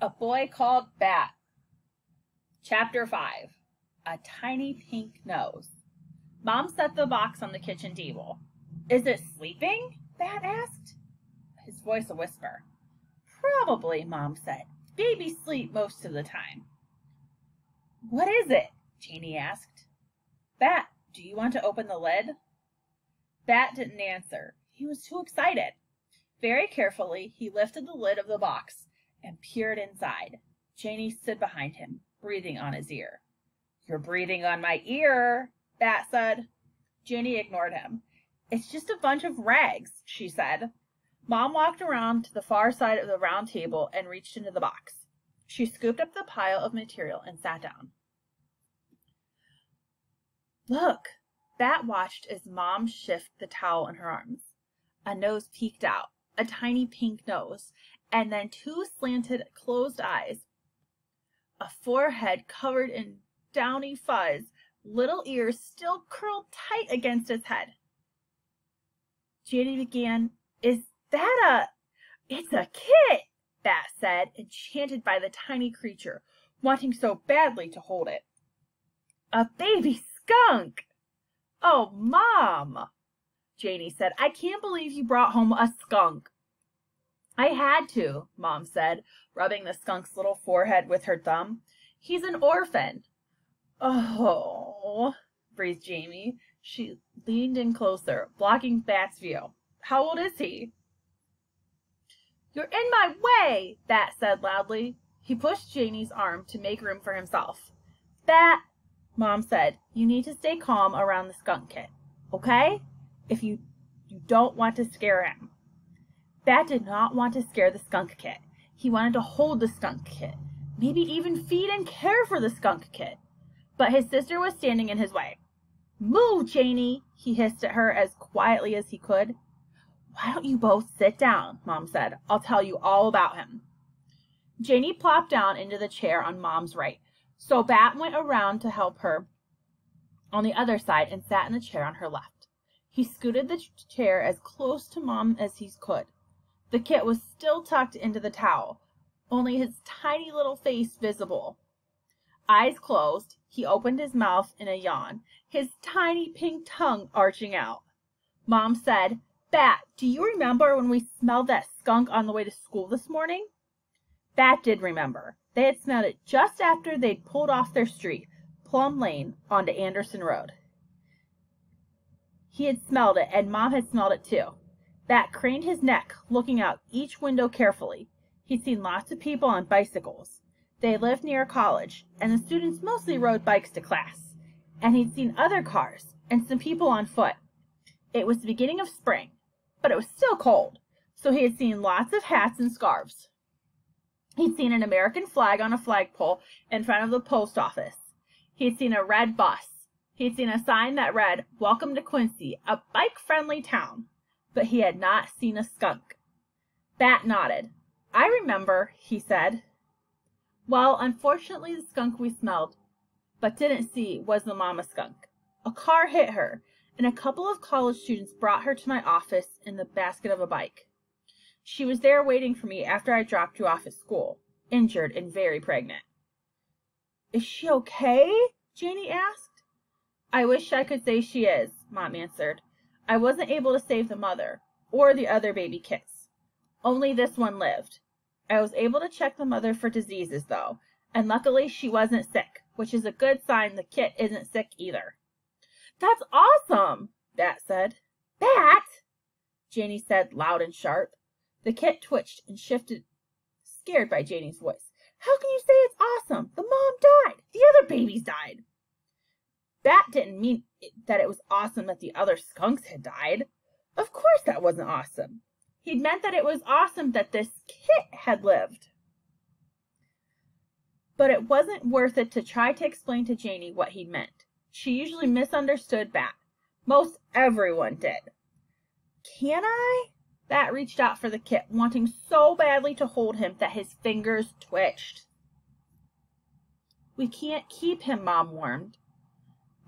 A Boy Called Bat. Chapter 5 A Tiny Pink Nose. Mom set the box on the kitchen table. Is it sleeping? Bat asked. His voice a whisper. Probably, Mom said. Babies sleep most of the time. What is it? Janie asked. Bat, do you want to open the lid? Bat didn't answer. He was too excited. Very carefully, he lifted the lid of the box and peered inside. Janie stood behind him, breathing on his ear. You're breathing on my ear, Bat said. Janie ignored him. It's just a bunch of rags, she said. Mom walked around to the far side of the round table and reached into the box. She scooped up the pile of material and sat down. Look! Bat watched as Mom shift the towel in her arms. A nose peeked out, a tiny pink nose, and then two slanted, closed eyes, a forehead covered in downy fuzz, little ears still curled tight against his head. Janie began, Is that a. It's a kit, Bat said, enchanted by the tiny creature, wanting so badly to hold it. A baby skunk! Oh, Mom! Janie said, I can't believe you brought home a skunk. I had to, Mom said, rubbing the skunk's little forehead with her thumb. He's an orphan. Oh, breathed Janie. She leaned in closer, blocking Bat's view. How old is he? You're in my way, Bat said loudly. He pushed Janie's arm to make room for himself. Bat, Mom said, you need to stay calm around the skunk kit, okay? If you, you don't want to scare him. Bat did not want to scare the skunk kit. He wanted to hold the skunk kit, maybe even feed and care for the skunk kit. But his sister was standing in his way. Move, Janie, he hissed at her as quietly as he could. Why don't you both sit down, Mom said. I'll tell you all about him. Janie plopped down into the chair on Mom's right, so Bat went around to help her on the other side and sat in the chair on her left. He scooted the chair as close to Mom as he could. The kit was still tucked into the towel, only his tiny little face visible. Eyes closed, he opened his mouth in a yawn, his tiny pink tongue arching out. Mom said, Bat, do you remember when we smelled that skunk on the way to school this morning? Bat did remember. They had smelled it just after they'd pulled off their street, Plum Lane, onto Anderson Road. He had smelled it, and Mom had smelled it too. Bat craned his neck, looking out each window carefully. He'd seen lots of people on bicycles. They lived near a college, and the students mostly rode bikes to class. And he'd seen other cars, and some people on foot. It was the beginning of spring, but it was still cold, so he had seen lots of hats and scarves. He'd seen an American flag on a flagpole in front of the post office. He'd seen a red bus. He'd seen a sign that read, Welcome to Quincy, a bike friendly town but he had not seen a skunk. Bat nodded. I remember, he said. Well, unfortunately, the skunk we smelled but didn't see was the mama skunk. A car hit her, and a couple of college students brought her to my office in the basket of a bike. She was there waiting for me after I dropped you off at school, injured and very pregnant. Is she okay? Janie asked. I wish I could say she is, Mom answered. I wasn't able to save the mother or the other baby kits. Only this one lived. I was able to check the mother for diseases, though, and luckily she wasn't sick, which is a good sign the kit isn't sick either. That's awesome, Bat said. Bat! Janie said loud and sharp. The kit twitched and shifted, scared by Janie's voice. How can you say it's awesome? The mom died. The other babies died. Bat didn't mean that it was awesome that the other skunks had died. Of course that wasn't awesome. He'd meant that it was awesome that this kit had lived. But it wasn't worth it to try to explain to Janie what he meant. She usually misunderstood Bat. Most everyone did. Can I? Bat reached out for the kit, wanting so badly to hold him that his fingers twitched. We can't keep him, Mom warned.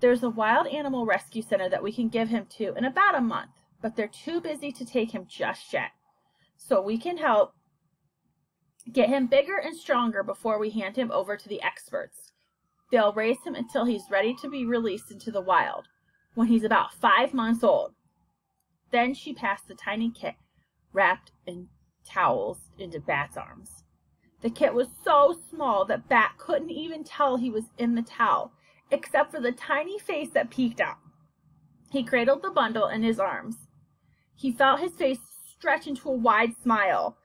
There's a wild animal rescue center that we can give him to in about a month, but they're too busy to take him just yet. So we can help Get him bigger and stronger before we hand him over to the experts. They'll raise him until he's ready to be released into the wild, when he's about five months old. Then she passed the tiny kit, wrapped in towels, into Bat's arms. The kit was so small that Bat couldn't even tell he was in the towel, except for the tiny face that peeked out. He cradled the bundle in his arms. He felt his face stretch into a wide smile,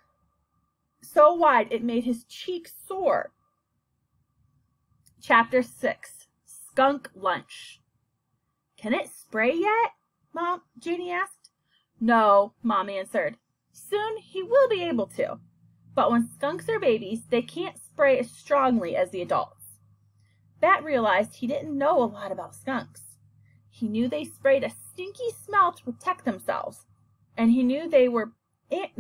so wide it made his cheeks sore. Chapter 6 Skunk Lunch Can it spray yet? Mom, Janie asked. No, Mom answered. Soon he will be able to. But when skunks are babies, they can't spray as strongly as the adults. Bat realized he didn't know a lot about skunks. He knew they sprayed a stinky smell to protect themselves, and he knew they were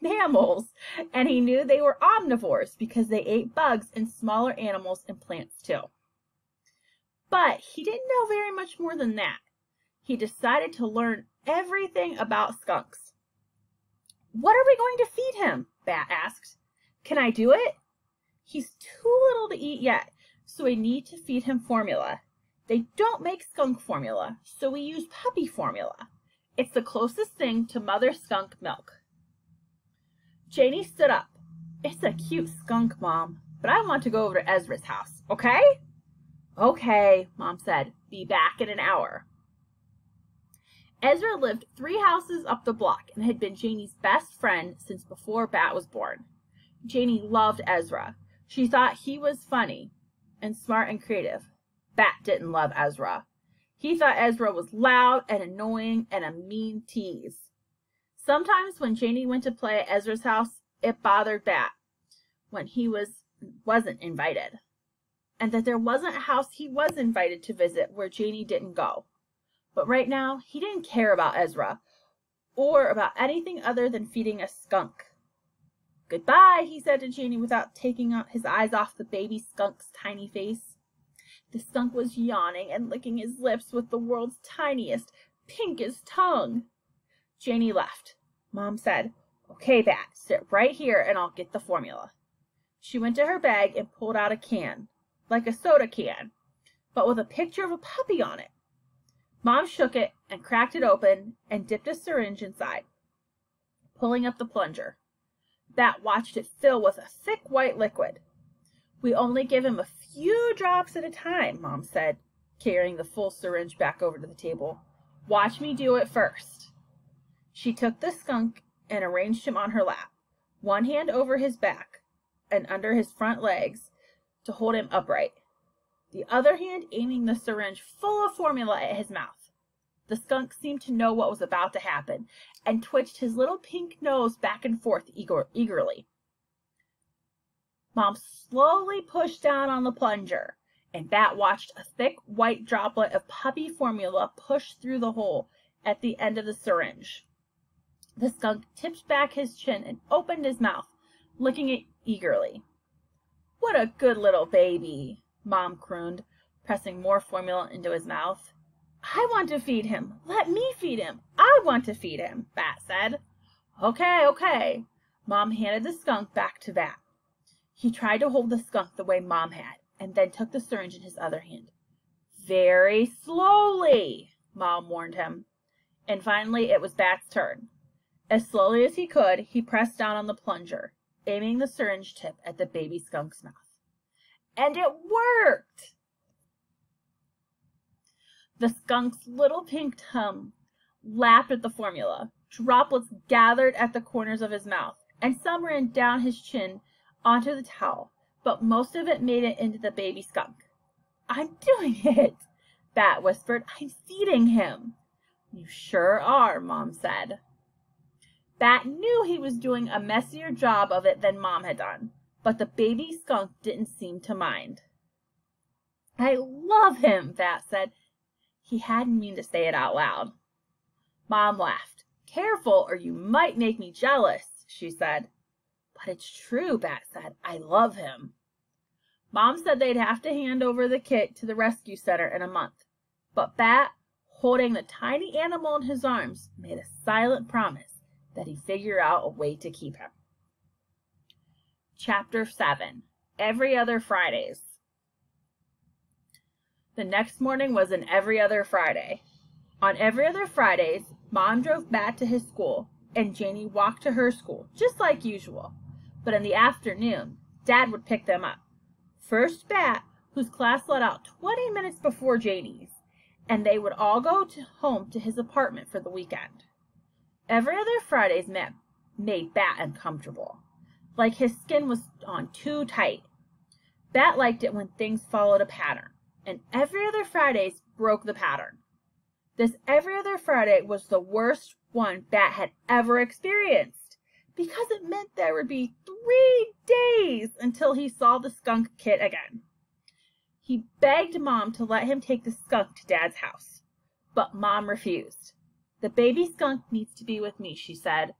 mammals, and he knew they were omnivores because they ate bugs and smaller animals and plants too. But he didn't know very much more than that. He decided to learn everything about skunks. What are we going to feed him? Bat asked. Can I do it? He's too little to eat yet, so we need to feed him formula. They don't make skunk formula, so we use puppy formula. It's the closest thing to mother skunk milk. Janie stood up. It's a cute skunk, Mom, but I want to go over to Ezra's house, okay? Okay, Mom said. Be back in an hour. Ezra lived three houses up the block and had been Janie's best friend since before Bat was born. Janie loved Ezra. She thought he was funny and smart and creative. Bat didn't love Ezra. He thought Ezra was loud and annoying and a mean tease. Sometimes when Janie went to play at Ezra's house, it bothered Bat when he was wasn't invited. And that there wasn't a house he was invited to visit where Janie didn't go. But right now, he didn't care about Ezra or about anything other than feeding a skunk. Goodbye, he said to Janie without taking his eyes off the baby skunk's tiny face. The skunk was yawning and licking his lips with the world's tiniest, pinkest tongue. Janie left. Mom said, Okay, Bat, sit right here and I'll get the formula. She went to her bag and pulled out a can, like a soda can, but with a picture of a puppy on it. Mom shook it and cracked it open and dipped a syringe inside, pulling up the plunger. Bat watched it fill with a thick white liquid. We only give him a few drops at a time, Mom said, carrying the full syringe back over to the table. Watch me do it first. She took the skunk and arranged him on her lap, one hand over his back and under his front legs to hold him upright the other hand aiming the syringe full of formula at his mouth. The skunk seemed to know what was about to happen and twitched his little pink nose back and forth eager- eagerly. Mom slowly pushed down on the plunger, and Bat watched a thick white droplet of puppy formula push through the hole at the end of the syringe. The skunk tipped back his chin and opened his mouth, licking it eagerly. What a good little baby, Mom crooned, pressing more formula into his mouth. I want to feed him. Let me feed him. I want to feed him, Bat said. Okay, okay. Mom handed the skunk back to Bat. He tried to hold the skunk the way Mom had, and then took the syringe in his other hand. Very slowly, Mom warned him. And finally it was Bat's turn. As slowly as he could, he pressed down on the plunger, aiming the syringe tip at the baby skunk's mouth. And it worked! The skunk's little pink tongue lapped at the formula. Droplets gathered at the corners of his mouth, and some ran down his chin onto the towel, but most of it made it into the baby skunk. I'm doing it, Bat whispered. I'm feeding him. You sure are, Mom said. Bat knew he was doing a messier job of it than Mom had done but the baby skunk didn't seem to mind. I love him, Bat said. He hadn't mean to say it out loud. Mom laughed. Careful, or you might make me jealous, she said. But it's true, Bat said. I love him. Mom said they'd have to hand over the kit to the rescue center in a month. But Bat, holding the tiny animal in his arms, made a silent promise that he'd figure out a way to keep him. Chapter 7 Every Other Fridays. The next morning was an every other Friday. On every other Fridays, Mom drove Bat to his school, and Janie walked to her school, just like usual. But in the afternoon, Dad would pick them up. First Bat, whose class let out 20 minutes before Janie's, and they would all go to home to his apartment for the weekend. Every other Fridays meant made Bat uncomfortable like his skin was on too tight. Bat liked it when things followed a pattern, and every other Fridays broke the pattern. This every other Friday was the worst one Bat had ever experienced because it meant there would be three days until he saw the skunk kit again. He begged Mom to let him take the skunk to Dad's house, but Mom refused. The baby skunk needs to be with me, she said.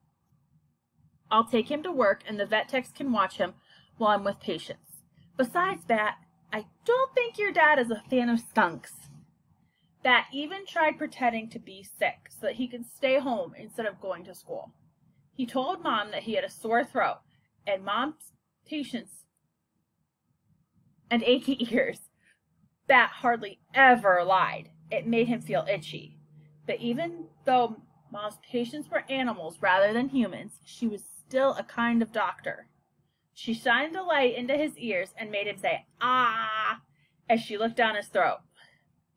I'll take him to work and the vet techs can watch him while I'm with patients. Besides, Bat, I don't think your dad is a fan of skunks. Bat even tried pretending to be sick so that he could stay home instead of going to school. He told Mom that he had a sore throat and Mom's patience and achy ears. Bat hardly ever lied. It made him feel itchy. But even though Mom's patients were animals rather than humans, she was still a kind of doctor. She shined the light into his ears and made him say, ah, as she looked down his throat.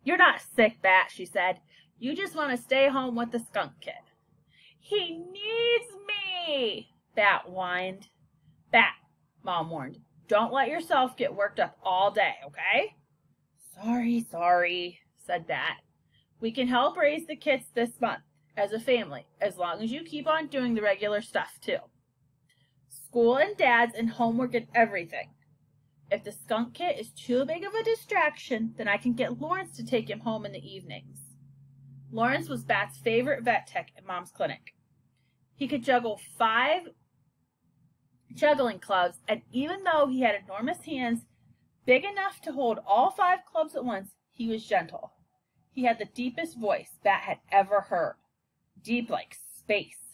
You're not sick, Bat, she said. You just want to stay home with the skunk kid. He needs me, Bat whined. Bat, Mom warned, don't let yourself get worked up all day, okay? Sorry, sorry, said Bat. We can help raise the kids this month as a family, as long as you keep on doing the regular stuff, too school and dad's and homework and everything. If the skunk kit is too big of a distraction, then I can get Lawrence to take him home in the evenings. Lawrence was Bat's favorite vet tech at Mom's clinic. He could juggle five juggling clubs, and even though he had enormous hands big enough to hold all five clubs at once, he was gentle. He had the deepest voice Bat had ever heard, deep like space.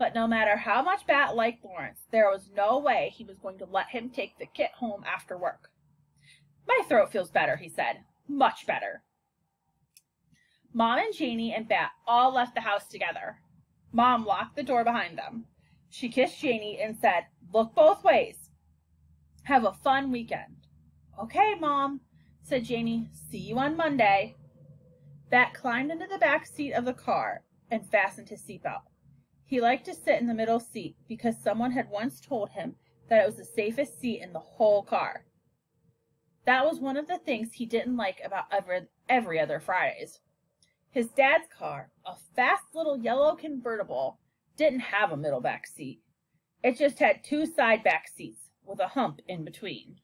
But no matter how much Bat liked Lawrence, there was no way he was going to let him take the kit home after work. My throat feels better, he said. Much better. Mom and Janie and Bat all left the house together. Mom locked the door behind them. She kissed Janie and said, Look both ways. Have a fun weekend. Okay, Mom, said Janie. See you on Monday. Bat climbed into the back seat of the car and fastened his seatbelt. He liked to sit in the middle seat because someone had once told him that it was the safest seat in the whole car. That was one of the things he didn't like about every, every other Fridays. His dad's car, a fast little yellow convertible, didn't have a middle back seat. It just had two side back seats with a hump in between.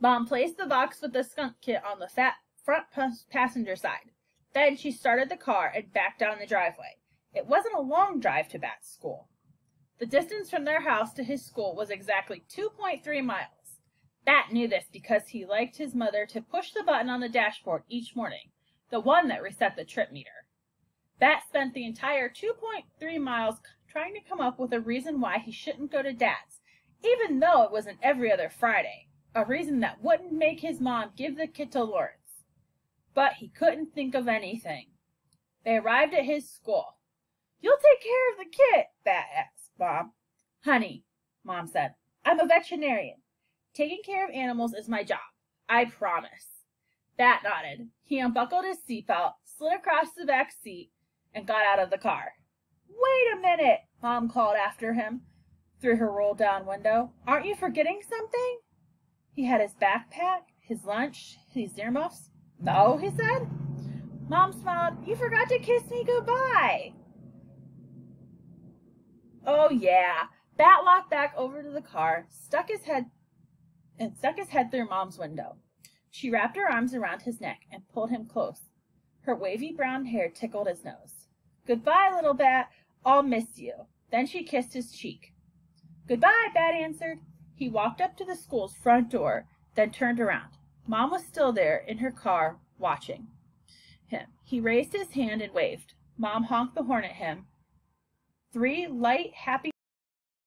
Mom placed the box with the skunk kit on the fat front passenger side. Then she started the car and backed down the driveway. It wasn't a long drive to Bat's school. The distance from their house to his school was exactly 2.3 miles. Bat knew this because he liked his mother to push the button on the dashboard each morning, the one that reset the trip meter. Bat spent the entire 2.3 miles trying to come up with a reason why he shouldn't go to Dad's, even though it was an every other Friday, a reason that wouldn't make his mom give the kit to Lawrence. But he couldn't think of anything. They arrived at his school. You'll take care of the kit, Bat asked Mom. Honey, Mom said, I'm a veterinarian. Taking care of animals is my job. I promise. Bat nodded. He unbuckled his seatbelt, slid across the back seat, and got out of the car. Wait a minute, Mom called after him through her roll down window. Aren't you forgetting something? He had his backpack, his lunch, his earmuffs. No, he said. Mom smiled. You forgot to kiss me goodbye. Oh yeah. Bat walked back over to the car, stuck his head and stuck his head through Mom's window. She wrapped her arms around his neck and pulled him close. Her wavy brown hair tickled his nose. Goodbye, little Bat. I'll miss you. Then she kissed his cheek. Goodbye, Bat answered. He walked up to the school's front door, then turned around. Mom was still there in her car, watching him. He raised his hand and waved. Mom honked the horn at him, Three light, happy